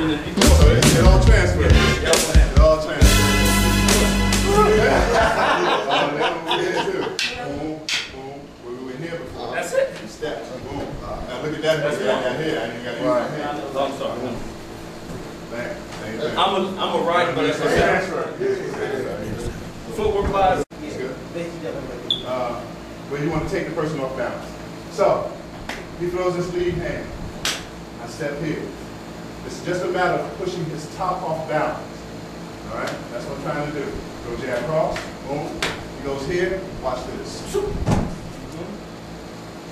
So it, all transfers. It all transfers. Boom, boom. We were here before. That's it. Steps. Boom. Now look at that. Look at that here. I got hand. I'm sorry. Thing. I'm a, I'm a right, but. That's. Uh, where you want to take the person off balance. So, he throws his lead hand. I step here. It's just a matter of pushing his top off balance. All right? That's what I'm trying to do. Go jab cross. Boom. He goes here. Watch this. Mm-hmm.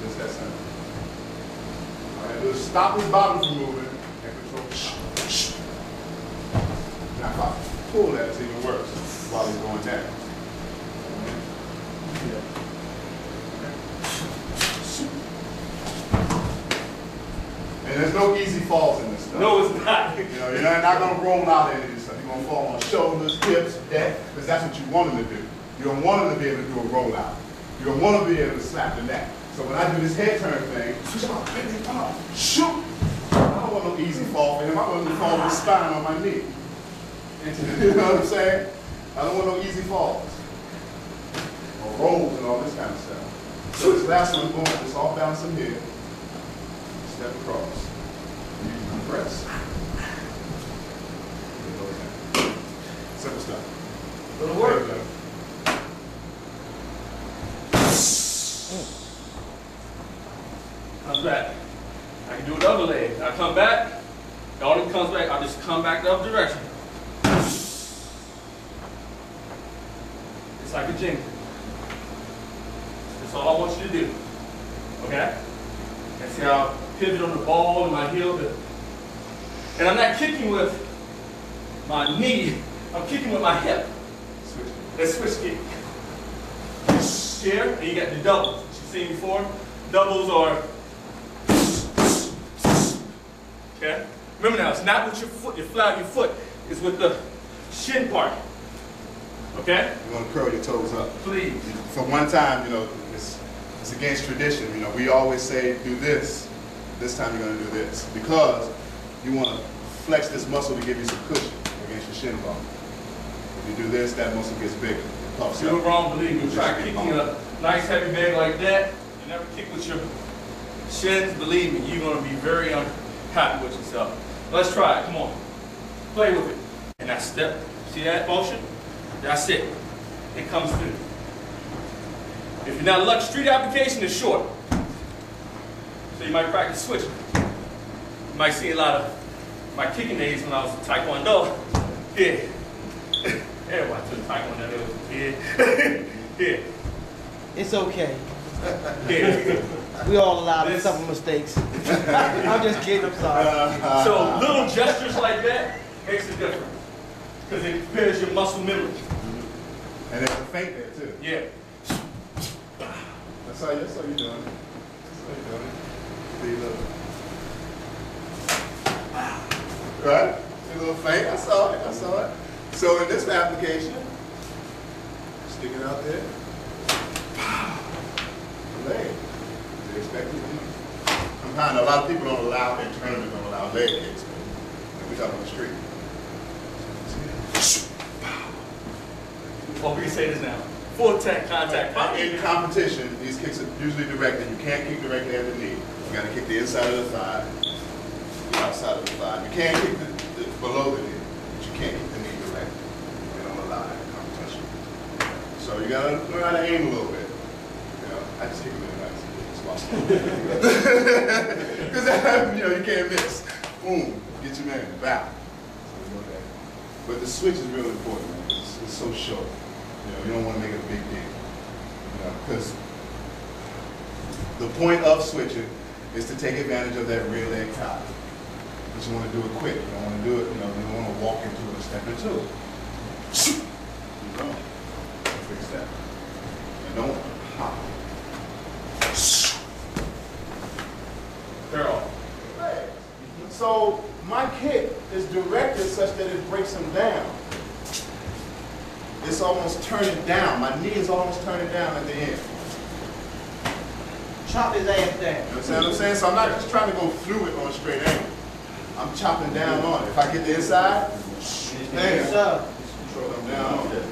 Just that simple. All right, do is stop his bottom from moving and control. Now, if I pull that, it's even worse while he's going down. And there's no easy falls in this No, it's not. You know, you're not, not gonna roll out any of this stuff. You're gonna fall on shoulders, hips, neck, because that's what you want him to do. You don't want him to be able to do a rollout. You don't want to be able to slap the neck. So when I do this head turn thing, shoot. I don't want no easy fall for him. I want him to fall with spine on my knee. You know what I'm saying? I don't want no easy falls. Or rolls and all this kind of stuff. So this last one, boom, just off balance him here. Step across. Press. Simple stuff. Little work. There. Comes back. I can do it the other leg. I come back. All it comes back. I just come back the other direction. It's like a jingle. That's all I want you to do. Okay? And see how I pivot on the ball and my heel. And I'm not kicking with my knee. I'm kicking with my hip. Switch. Let's switch kick. Here, and you got the doubles. You've seen before. Doubles are. Okay? Remember now, it's not with your foot, your flat of your foot. It's with the shin part. Okay? You want to curl your toes up. Please. For one time, you know, it's, it's against tradition. You know, we always say do this. This time you're going to do this because you want to flex this muscle to give you some cushion against your shin bone. If you do this, that muscle gets bigger. It puffs Do it up. wrong, believe me. Try kicking a nice heavy bag like that. You never kick with your shins, believe me, you're gonna be very unhappy with yourself. Let's try it, come on. Play with it. And that step, see that motion? That's it. It comes through. If you're not lucky, street application is short. So you might practice switching. You might see a lot of my kicking days when I was in Taekwondo. Yeah. Everybody took Taekwondo. It was yeah. yeah. It's okay. Yeah. We all allow This- some mistakes. I'm just kidding. I'm sorry. So little gestures like that makes a difference. Because it prepares your muscle memory. Mm-hmm. And it's a feint there too. Yeah. That's how, that's how you're doing it. How you're doing it. See, look. Right? See a little feint? I saw it. I saw it. So in this application, stick it out there. Leg. They expect you. I'm of, a lot of people don't allow, in tournaments don't allow leg kicks, but we're talking on the street. Or we can say this now. Full tech contact. In competition, these kicks are usually directed. You can't kick directly at the knee. You got to kick the inside of the thigh, the outside of the thigh. You can't kick the, the below the knee, but you can't kick the knee directly. They don't allow that in competition. So you got to learn how to aim a little bit. You know, I just kick really nice. Because you know you can't miss. Boom, get your man back. But the switch is really important. Man. It's, it's so short. You know, you don't want to make it a big deal. You know, because the point of switching is to take advantage of that rear leg tie. But you want to do it quick. You don't want to do it, you know, you don't want to walk into it and step into it. You don't. Fix that. And don't hop. They're. So my kick is directed such that it breaks him down. It's almost turning down. My knee is almost turning down at the end. Chop his ass down. You understand what I'm saying? So I'm not just trying to go through it on a straight angle. I'm chopping down on it. If I get the inside, sir. control them down.